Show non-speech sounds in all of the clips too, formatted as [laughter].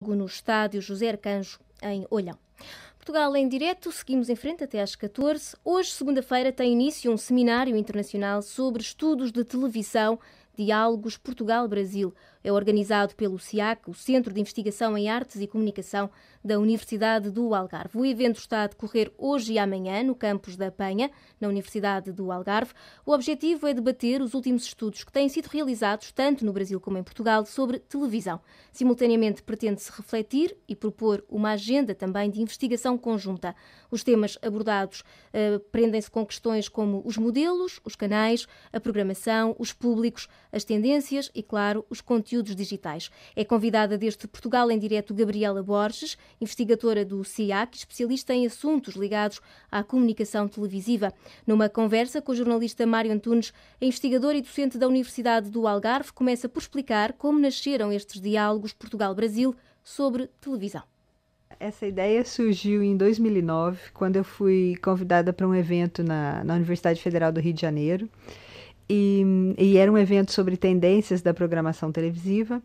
no estádio José Arcanjo, em Olhão. Portugal em direto, seguimos em frente até às 14. Hoje, segunda-feira, tem início um seminário internacional sobre estudos de televisão Diálogos Portugal-Brasil. É organizado pelo CIAC, o Centro de Investigação em Artes e Comunicação da Universidade do Algarve. O evento está a decorrer hoje e amanhã no campus da Penha, na Universidade do Algarve. O objetivo é debater os últimos estudos que têm sido realizados, tanto no Brasil como em Portugal, sobre televisão. Simultaneamente, pretende-se refletir e propor uma agenda também de investigação conjunta. Os temas abordados uh, prendem-se com questões como os modelos, os canais, a programação, os públicos, as tendências e, claro, os conteúdos digitais. É convidada deste Portugal em Direto Gabriela Borges, investigadora do CIAC, especialista em assuntos ligados à comunicação televisiva. Numa conversa com o jornalista Mário Antunes, a investigadora e docente da Universidade do Algarve começa por explicar como nasceram estes diálogos Portugal-Brasil sobre televisão. Essa ideia surgiu em 2009, quando eu fui convidada para um evento na, na Universidade Federal do Rio de Janeiro. E, e, era um evento sobre tendências da programação televisiva.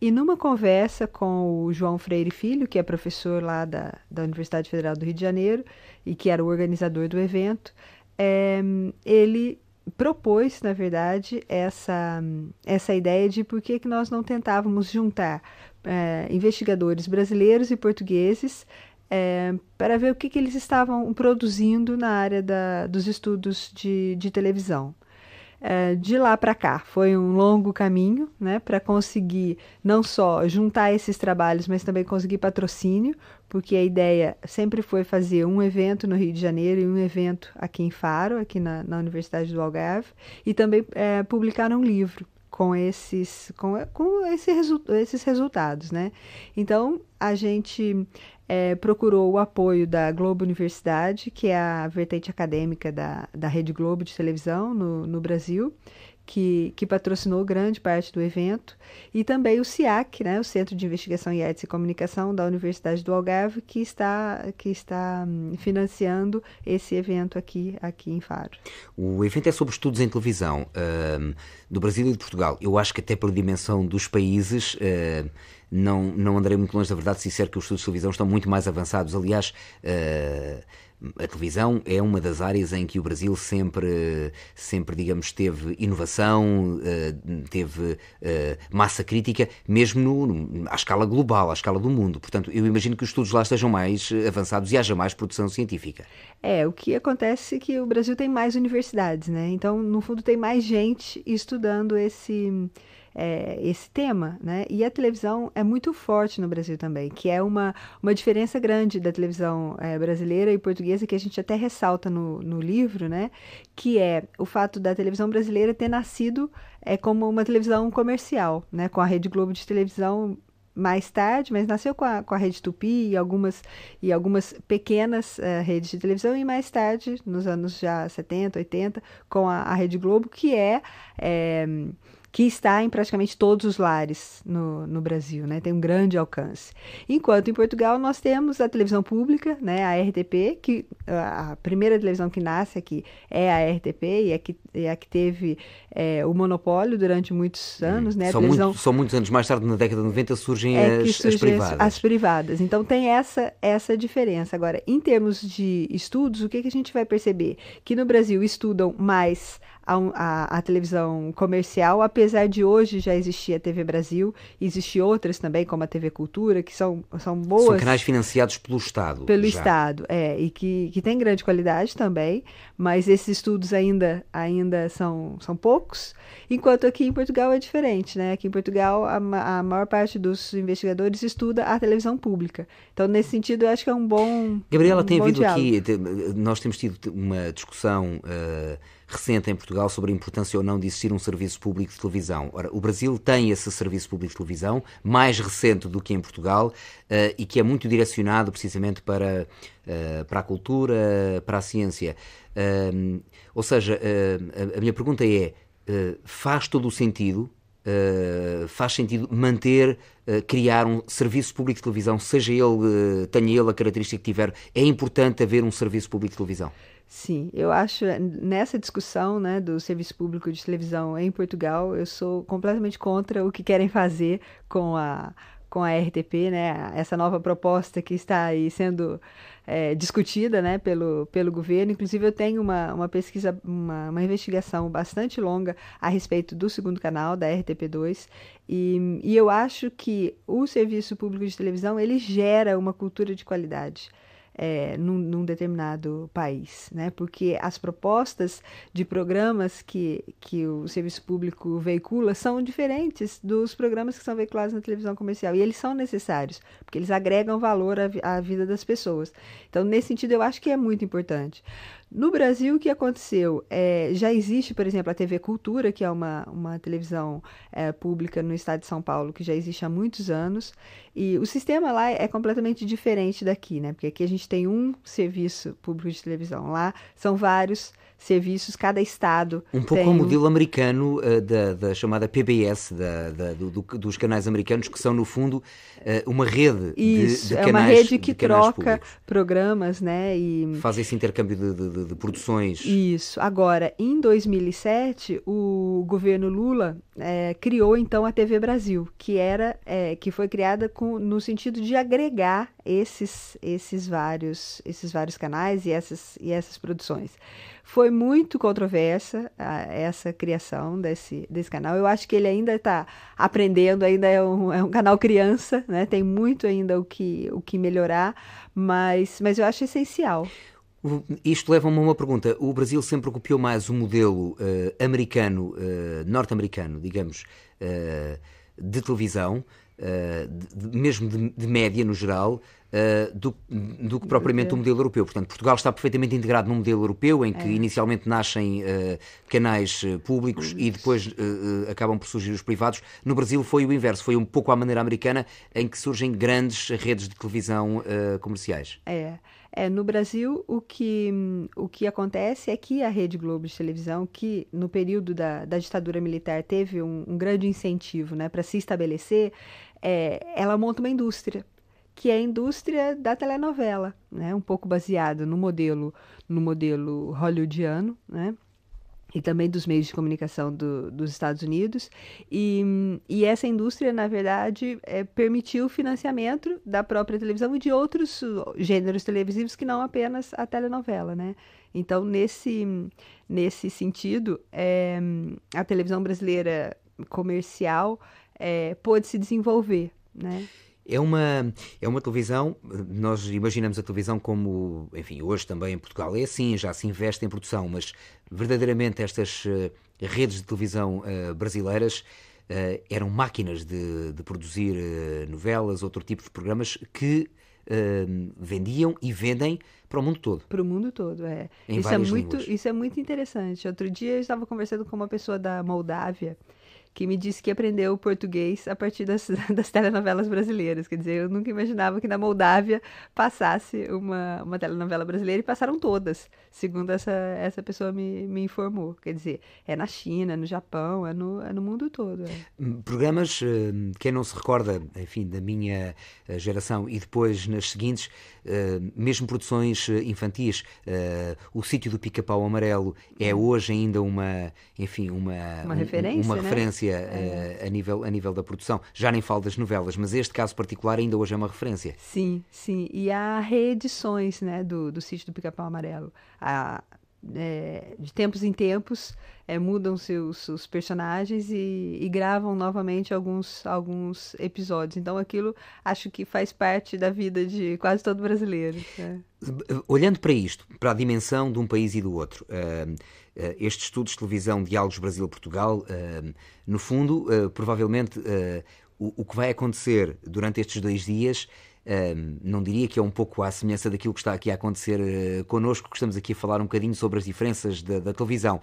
E numa conversa com o João Freire Filho, que é professor lá da, da Universidade Federal do Rio de Janeiro e que era o organizador do evento, é, ele propôs, na verdade, essa, essa ideia de por que, que nós não tentávamos juntar é, investigadores brasileiros e portugueses é, para ver o que, que eles estavam produzindo na área da, dos estudos de, de televisão. É, de lá para cá. Foi um longo caminho né, para conseguir não só juntar esses trabalhos, mas também conseguir patrocínio, porque a ideia sempre foi fazer um evento no Rio de Janeiro e um evento aqui em Faro, aqui na, na Universidade do Algarve, e também é, publicar um livro com esses, com, com esse resu esses resultados. Né? Então, a gente é, procurou o apoio da Globo Universidade, que é a vertente acadêmica da, da Rede Globo de televisão no, no Brasil, que, que, patrocinou grande parte do evento, e também o CIAC, né, o Centro de Investigação em Artes e Comunicação da Universidade do Algarve, que está, que está hum, financiando esse evento aqui, aqui em Faro. O evento é sobre estudos em televisão uh, do Brasil e de Portugal. Eu acho que até pela dimensão dos países. Uh, não, não andarei muito longe da verdade se disser que os estudos de televisão estão muito mais avançados. Aliás, uh, a televisão é uma das áreas em que o Brasil sempre, sempre digamos, teve inovação, eh, teve eh, massa crítica, mesmo no, à escala global, à escala do mundo. Portanto, eu imagino que os estudos lá estejam mais avançados e haja mais produção científica. É, o que acontece é que o Brasil tem mais universidades, né? Então, no fundo, tem mais gente estudando esse é, esse tema, né? E a televisão é muito forte no Brasil também, que é uma, uma diferença grande da televisão é, brasileira e portuguesa que a gente até ressalta no, no livro, né? Que é o fato da televisão brasileira ter nascido é, como uma televisão comercial, né? Com a Rede Globo de televisão mais tarde, mas nasceu com a, com a Rede Tupi e algumas, e algumas pequenas uh, redes de televisão, e mais tarde, nos anos já 70, 80, com a, a Rede Globo, que é, é que está em praticamente todos os lares no, no Brasil, né? tem um grande alcance. Enquanto em Portugal nós temos a televisão pública, né? a RTP, que a primeira televisão que nasce aqui é a RTP e é, que, é a que teve é, o monopólio durante muitos hum. anos. Hum. Né? São, televisão... muito, são muitos anos mais tarde, na década de 90, surgem, é as, surgem as, privadas. As privadas. Então tem essa, essa diferença. Agora, em termos de estudos, o que, que a gente vai perceber? Que no Brasil estudam mais a, a, a, televisão comercial, apesar de hoje já existir a TV Brasil, existem outras também, como a TV Cultura, que são, são boas. São canais financiados pelo Estado. Pelo já. Estado, é, e que, que tem grande qualidade também, mas esses estudos ainda, ainda são, são poucos, enquanto aqui em Portugal é diferente, né? Aqui em Portugal a, a maior parte dos investigadores estuda a televisão pública. Então, nesse sentido, eu acho que é um bom. Gabriela, um tem bom havido diálogo. aqui, nós temos tido uma discussão. Uh, recente em Portugal sobre a importância ou não de existir um serviço público de televisão. Ora, o Brasil tem esse serviço público de televisão, mais recente do que em Portugal, uh, e que é muito direcionado precisamente para, uh, para a cultura, para a ciência. Uh, ou seja, a, minha pergunta é: faz todo o sentido? faz sentido manter, criar um serviço público de televisão, seja ele, tenha ele a característica que tiver, é importante haver um serviço público de televisão? Sim, eu acho nessa discussão né, do serviço público de televisão em Portugal, eu sou completamente contra o que querem fazer com a com a RTP, né? Essa nova proposta que está aí sendo é, discutida, né? Pelo, pelo governo. Inclusive eu tenho uma, uma pesquisa, uma, uma investigação bastante longa a respeito do segundo canal da RTP2 e, e eu acho que o serviço público de televisão ele gera uma cultura de qualidade é, num, num, determinado país, né? Porque as propostas de programas que, que o serviço público veicula são diferentes dos programas que são veiculados na televisão comercial e eles são necessários porque eles agregam valor à, à vida das pessoas. Então, nesse sentido, eu acho que é muito importante. No Brasil, o que aconteceu? É, já existe, por exemplo, a TV Cultura, que é uma, uma televisão é, pública no estado de São Paulo, que já existe há muitos anos, e o sistema lá é completamente diferente daqui, né? Porque aqui a gente tem um serviço público de televisão, lá são vários serviços, cada estado. Um pouco o um... modelo americano uh, da, da, chamada PBS, da, da do, do, dos canais americanos, que são, no fundo, uh, uma rede Isso, de, de é canais. uma rede que troca públicos. programas, né? E... Faz esse intercâmbio de, de, de, produções. Isso. Agora, em 2007, o governo Lula é, criou então a TV Brasil, que era é, que foi criada com, no sentido de agregar esses, esses vários esses vários canais e essas, e essas produções. Foi muito controversa a, essa criação desse, desse canal. Eu acho que ele ainda está aprendendo, ainda é um, é um canal criança, né? tem muito ainda o que, o que melhorar, mas, mas eu acho essencial. Isto leva-me a uma pergunta. O Brasil sempre copiou mais o modelo uh, americano, uh, norte-americano, digamos, uh, de televisão, de, de, mesmo de, de, média no geral, uh, do, do, que propriamente o modelo europeu. Portanto, Portugal está perfeitamente integrado num modelo europeu em que é. inicialmente nascem uh, canais uh, públicos e depois acabam por surgir os privados. No Brasil foi o inverso, foi um pouco à maneira americana em que surgem grandes redes de televisão comerciais. É. É, no Brasil, o que, o que acontece é que a Rede Globo de televisão, que no período da, da ditadura militar teve um, um grande incentivo né, para se estabelecer, é, ela monta uma indústria que é a indústria da telenovela, né? Um pouco baseada no modelo no modelo hollywoodiano, né? E também dos meios de comunicação do, dos Estados Unidos. E, e essa indústria, na verdade, é, permitiu o financiamento da própria televisão e de outros gêneros televisivos que não apenas a telenovela, né? Então, nesse, nesse sentido, é, a televisão brasileira comercial é, pôde se desenvolver, né? É uma, é uma televisão, nós imaginamos a televisão como, enfim, hoje também em Portugal é assim, já se investe em produção, mas verdadeiramente estas uh, redes de televisão uh, brasileiras uh, eram máquinas de, de produzir novelas, outro tipo de programas que vendiam e vendem para o mundo todo. Para o mundo todo, é. Em isso é muito, isso é muito interessante. Outro dia eu estava conversando com uma pessoa da Moldávia que me disse que aprendeu português a partir das, [laughs] das telenovelas brasileiras. Quer dizer, eu nunca imaginava que na Moldávia passasse uma, uma telenovela brasileira e passaram todas, segundo essa, essa pessoa me, me informou. Quer dizer, é na China, no Japão, é no, é no mundo todo. É. Hum, programas, hum, quem não se recorda, enfim, da minha eh, geração e depois nas seguintes, eh, mesmo produções eh, infantis, o sítio do Pica-Pau Amarelo é hum. hoje ainda uma, enfim, uma, uma referência, uma né? referência é. a, a, nível, a nível da produção. Já nem falo das novelas, mas este caso particular ainda hoje é uma referência. Sim, sim. E há reedições né, do, do sítio do Pica-Pau Amarelo. Há, é, de tempos em tempos é, mudam seus, os personagens e, e, gravam novamente alguns, alguns episódios. Então aquilo acho que faz parte da vida de quase todo brasileiro. Né? Olhando para isto, para a dimensão de um país e do outro, uh, uh, estudos de televisão Diálogos Brasil-Portugal, uh, no fundo, provavelmente o, o, que vai acontecer durante estes dois dias não diria que é um pouco à semelhança daquilo que está aqui a acontecer uh, connosco, que estamos aqui a falar um bocadinho sobre as diferenças da, da televisão, uh,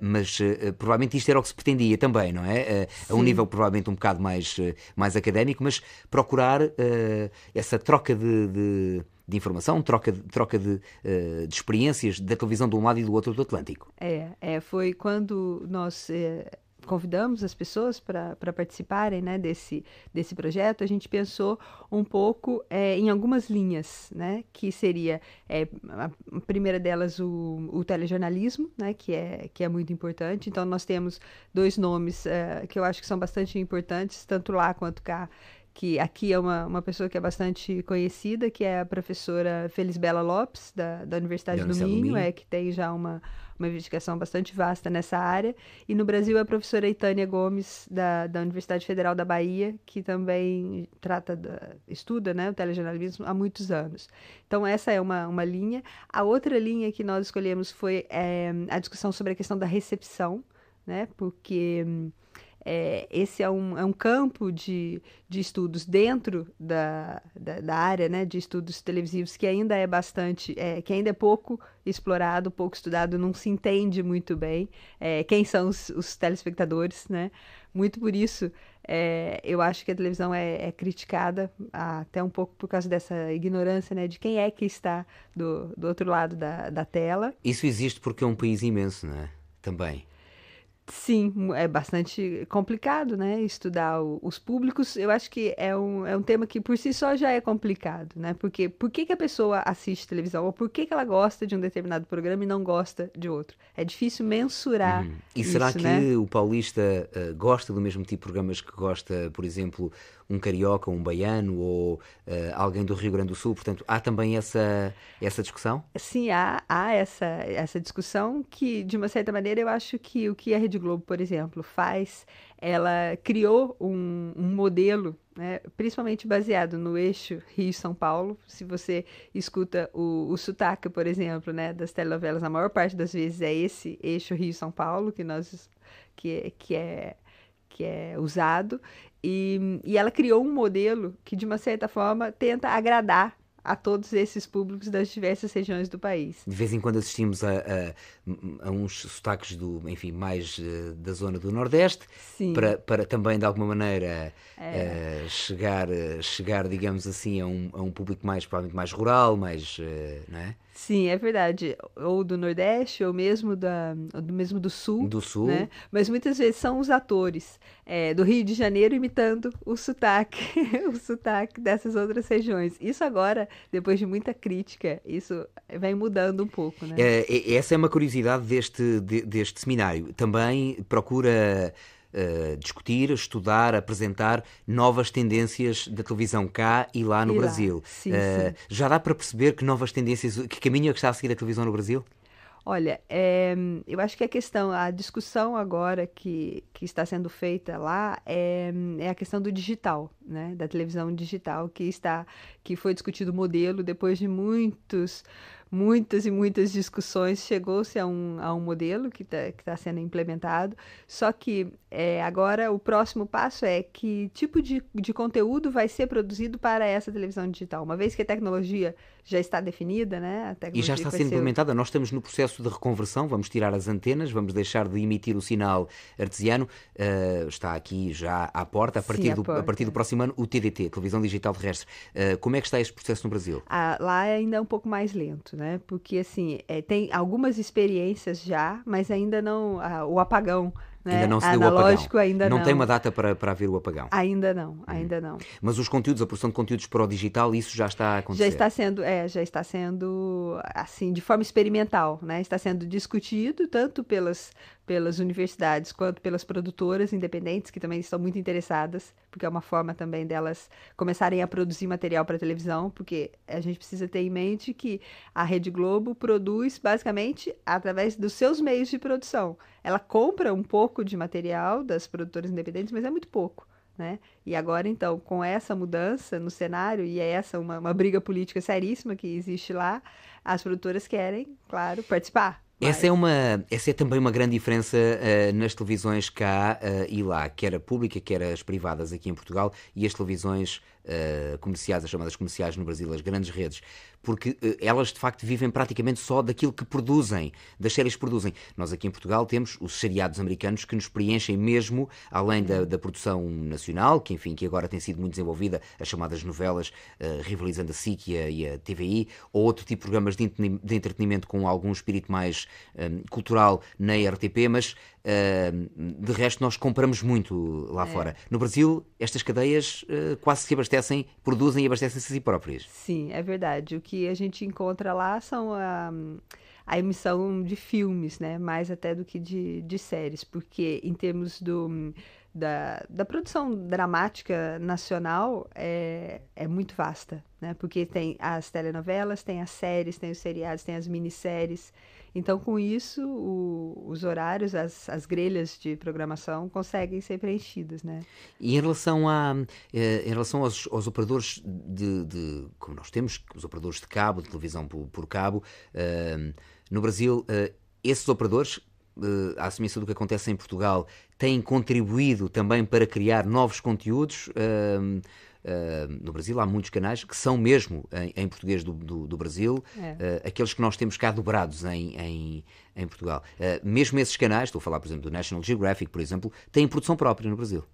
mas uh, provavelmente isto era o que se pretendia também, não é? a um nível provavelmente um bocado mais, mais académico, mas procurar essa troca de, de de informação, troca, de, troca de, uh, de experiências da televisão de um lado e do outro do Atlântico. É, é foi quando nós convidamos as pessoas para participarem né, desse, desse projeto, a gente pensou um pouco é, em algumas linhas, né, que seria é, a primeira delas o, o telejornalismo, né, que, é, que é muito importante. Então, nós temos dois nomes é, que eu acho que são bastante importantes, tanto lá quanto cá, que aqui é uma, uma pessoa que é bastante conhecida, que é a professora Felisbela Lopes, da, da Universidade do Minho, é, que tem já uma, uma investigação bastante vasta nessa área. E no Brasil é a professora Itânia Gomes, da, da Universidade Federal da Bahia, que também trata, da, estuda né, o telejornalismo há muitos anos. Então, essa é uma, uma linha. A outra linha que nós escolhemos foi é, a discussão sobre a questão da recepção, né, porque é, esse é um, é um campo de, de estudos dentro da, da, da, área né, de estudos televisivos que ainda é bastante, é, que ainda é pouco explorado, pouco estudado, não se entende muito bem é, quem são os, os, telespectadores, né? Muito por isso, é, eu acho que a televisão é, é, criticada até um pouco por causa dessa ignorância, né, de quem é que está do, do outro lado da, da tela. Isso existe porque é um país imenso, não é? Também. Sim, é bastante complicado, né? Estudar o, os públicos. Eu acho que é um, é um tema que por si só já é complicado, né? Porque por que, que a pessoa assiste televisão? Ou por que, que ela gosta de um determinado programa e não gosta de outro? É difícil mensurar. Uhum. E isso, será que né? o paulista uh, gosta do mesmo tipo de programas que gosta, por exemplo, um carioca, um baiano ou uh, alguém do Rio Grande do Sul? Portanto, há também essa, essa discussão? Sim, há, há essa, essa discussão que, de uma certa maneira, eu acho que o que a Rede Globo, por exemplo, faz, ela criou um, um modelo, né, principalmente baseado no eixo Rio-São Paulo. Se você escuta o, o sotaque, por exemplo, né, das telenovelas, a maior parte das vezes é esse eixo Rio-São Paulo que nós que, que é que é usado e, e ela criou um modelo que de uma certa forma tenta agradar a todos esses públicos das diversas regiões do país. De vez em quando assistimos a, a, a uns sotaques do, enfim, mais uh, da zona do Nordeste, para, para também de alguma maneira é. uh, chegar, uh, chegar, digamos assim, a um, a um público mais provavelmente mais rural, mais, não é? Sim, é verdade. Ou do Nordeste, ou mesmo, da, ou do, mesmo do Sul. Do Sul. Né? Mas muitas vezes são os atores é, do Rio de Janeiro imitando o sotaque, [laughs] o sotaque dessas outras regiões. Isso agora, depois de muita crítica, isso vem mudando um pouco. Né? É, essa é uma curiosidade deste, deste seminário. Também procura uh, discutir, estudar, apresentar novas tendências da televisão cá e lá no e Brasil. Lá. Sim, uh, sim. Já dá para perceber que novas tendências, que caminho é que está a seguir a televisão no Brasil? Olha, é, eu acho que a questão, a discussão agora que, que está sendo feita lá é, é a questão do digital, né? Da televisão digital que está, que foi discutido o modelo depois de muitos muitas e muitas discussões, chegou-se a um, a um modelo que está tá sendo implementado. Só que é, agora o próximo passo é que tipo de, de conteúdo vai ser produzido para essa televisão digital. Uma vez que a tecnologia já está definida, né? e já está sendo implementada. Nós estamos no processo de reconversão, vamos tirar as antenas, vamos deixar de emitir o sinal artesiano. Uh, está aqui já à porta, a partir, Sim, do, porta. a partir do próximo ano, o TDT, Televisão Digital Terrestre. Uh, como é que está este processo no Brasil? Ah, lá é ainda é um pouco mais lento né? Porque assim, é, tem algumas experiências já, mas ainda não ah, o apagão né? Ainda não se deu o apagão. ainda não. Não tem uma data para, para haver o apagão. Ainda não, hum. ainda não. Mas os conteúdos, a produção de conteúdos para o digital, isso já está a acontecer? Já está sendo, é, já está sendo, assim, de forma experimental, né? Está sendo discutido tanto pelas, pelas universidades quanto pelas produtoras independentes, que também estão muito interessadas, porque é uma forma também delas começarem a produzir material para televisão, porque a gente precisa ter em mente que a Rede Globo produz basicamente através dos seus meios de produção. Ela compra um pouco de material das produtoras independentes, mas é muito pouco. Né? E agora, então, com essa mudança no cenário, e é essa uma, uma briga política seríssima que existe lá, as produtoras querem, claro, participar. Essa é, uma, essa é também uma grande diferença uh, nas televisões cá uh, e lá, quer a pública, quer as privadas aqui em Portugal e as televisões uh, comerciais, as chamadas comerciais no Brasil, as grandes redes, porque uh, elas de facto vivem praticamente só daquilo que produzem, das séries que produzem. Nós aqui em Portugal temos os seriados americanos que nos preenchem mesmo, além da, da produção nacional, que enfim, que agora tem sido muito desenvolvida, as chamadas novelas, uh, rivalizando a SIC e a, e a, TVI, ou outro tipo de programas de, de entretenimento com algum espírito mais um, cultural na RTP, mas de resto nós compramos muito lá é. fora. No Brasil, estas cadeias quase se abastecem abastecem, produzem e abastecem-se a si próprias. Sim, é verdade. O que a gente encontra lá são a, a emissão de filmes, né? Mais até do que de, de séries, porque em termos do da, da produção dramática nacional é, é muito vasta, né? Porque tem as telenovelas, tem as séries, tem os seriados, tem as minisséries. Então, com isso, o, os horários, as, as grelhas de programação conseguem ser preenchidas, né? E em relação, a, eh, em relação aos, aos operadores de, de, como nós temos, os operadores de cabo, de televisão por, por cabo, uh, no Brasil, uh, esses operadores, uh, à semelhança do que acontece em Portugal, têm contribuído também para criar novos conteúdos. Uh, no Brasil há muitos canais que são mesmo em, em português do, do, do Brasil, é. uh, aqueles que nós temos cá dobrados em, em, em Portugal. Uh, mesmo esses canais, estou a falar, por exemplo, do National Geographic, por exemplo, têm produção própria no Brasil.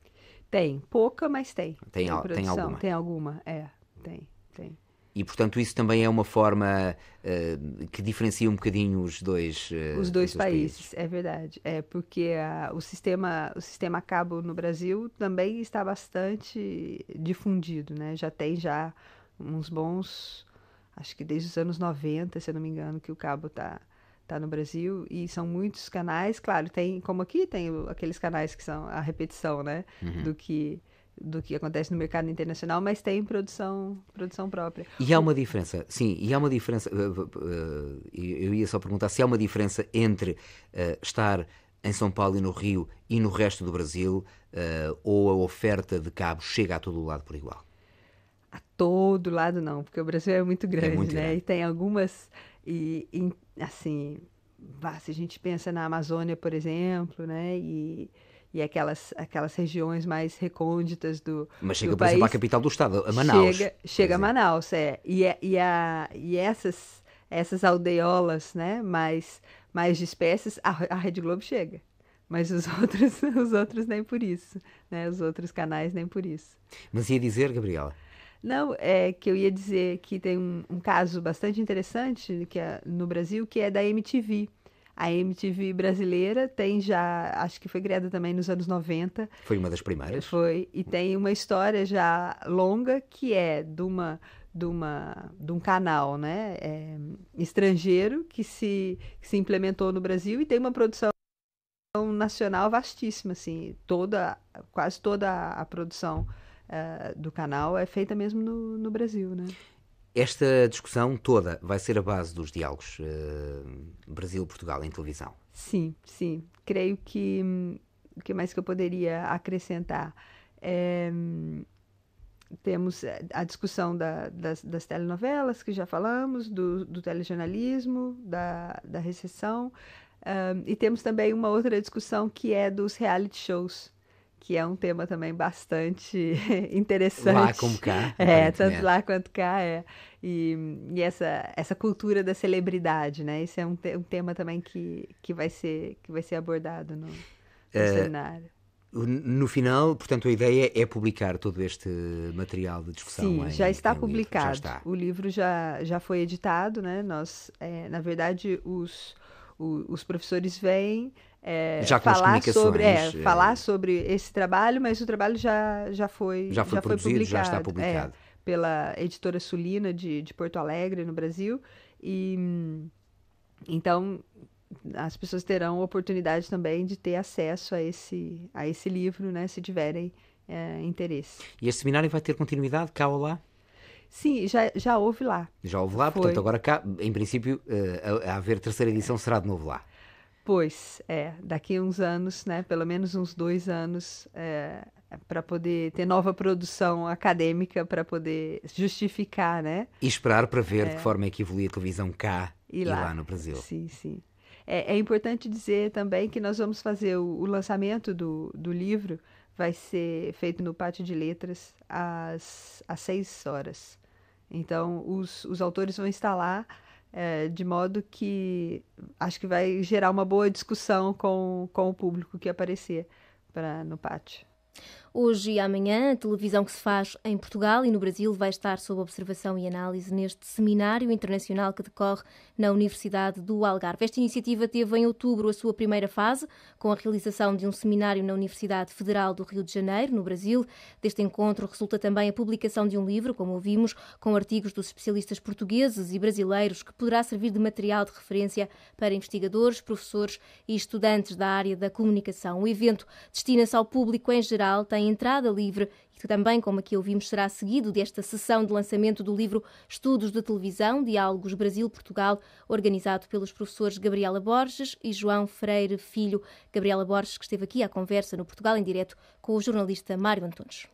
Tem, pouca, mas tem. Tem, tem, tem alguma. Tem alguma, é, tem, tem. E, portanto, isso também é uma forma uh, que diferencia um bocadinho os dois, uh, os dois, países. países. É verdade. É porque uh, o, sistema, o sistema cabo no Brasil também está bastante difundido, né? Já tem já uns bons, acho que desde os anos 90, se eu não me engano, que o cabo está tá no Brasil e são muitos canais, claro, tem como aqui tem aqueles canais que são a repetição, né, uhum. do que do que acontece no mercado internacional, mas tem produção, produção própria. E há uma diferença, sim, e há uma diferença. Uh, uh, eu ia só perguntar se há uma diferença entre uh, estar em São Paulo e no Rio e no resto do Brasil, ou a oferta de cabo chega a todo o lado por igual? A todo lado não, porque o Brasil é muito grande, é muito né? Grande. E tem algumas, e, e assim, se a gente pensa na Amazônia, por exemplo, né? E e aquelas, aquelas regiões mais recônditas do Mas chega, do por país, exemplo, à capital do estado, a Manaus. Chega, chega a Manaus, é. E, é, e, a, e essas, essas aldeolas né, mais, mais dispersas, a, a Rede Globo chega. Mas os [laughs] outros, os outros nem por isso, né? Os outros canais nem por isso. Mas ia dizer, Gabriela? Não, é que eu ia dizer que tem um, um caso bastante interessante que é no Brasil, que é da MTV. A MTV brasileira tem já, acho que foi criada também nos anos 90. Foi uma das primeiras. Foi, e tem uma história já longa que é de uma de, uma, de um canal né, é, estrangeiro que se, que se implementou no Brasil e tem uma produção nacional vastíssima, assim, toda, quase toda a produção uh, do canal é feita mesmo no, no Brasil, né? Esta discussão toda vai ser a base dos diálogos uh, Brasil-Portugal em televisão. Sim, sim. Creio que o que mais que eu poderia acrescentar? É, temos a discussão da, das, das, telenovelas, que já falamos, do, do telejornalismo, da, da recessão, um, e temos também uma outra discussão que é dos reality shows que é um tema também bastante [laughs] interessante. Lá como cá. É, tanto lá quanto cá, é. E, e, essa, essa cultura da celebridade, né? Esse é um, te, um tema também que, que, vai ser, que vai ser abordado no, no cenário. No final, portanto, a ideia é publicar todo este material de discussão. Sim, em, já está publicado. Já está. O livro já, já foi editado, né? Nós, é, na verdade, os, os, os professores vêm é, já falar sobre é, é, falar sobre esse trabalho, mas o trabalho já já foi já foi, já produzido, foi publicado, já está publicado é, pela editora Sulina de, de Porto Alegre no Brasil e então as pessoas terão oportunidade também de ter acesso a esse a esse livro, né, se tiverem é, interesse. E esse seminário vai ter continuidade cá ou lá? Sim, já, já houve lá. Já houve lá, Foi. portanto, agora cá, em princípio, uh, a, a haver terceira edição será de novo lá. Pois, é, daqui a uns anos, né, pelo menos uns dois anos, é, para poder ter nova produção acadêmica, para poder justificar, né? E esperar para ver é. de que forma é que evolui a televisão cá e, e lá. lá. no Brasil. Sim, sim. É, é, importante dizer também que nós vamos fazer o, o lançamento do, do livro, vai ser feito no Pátio de Letras às, às seis horas. Então, os, os autores vão estar lá é, de modo que acho que vai gerar uma boa discussão com, com o público que aparecer pra, no pátio. Hoje e amanhã, a televisão que se faz em Portugal e no Brasil vai estar sob observação e análise neste seminário internacional que decorre na Universidade do Algarve. Esta iniciativa teve em outubro a sua primeira fase, com a realização de um seminário na Universidade Federal do Rio de Janeiro, no Brasil. Deste encontro resulta também a publicação de um livro, como ouvimos, com artigos dos especialistas portugueses e brasileiros, que poderá servir de material de referência para investigadores, professores e estudantes da área da comunicação. O evento destina-se ao público em geral, tem entrada livre e que também, como aqui ouvimos, será seguido desta sessão de lançamento do livro Estudos de Televisão, Diálogos Brasil-Portugal, organizado pelos professores Gabriela Borges e João Freire Filho. Gabriela Borges, que esteve aqui à conversa no Portugal em direto com o jornalista Mário Antunes.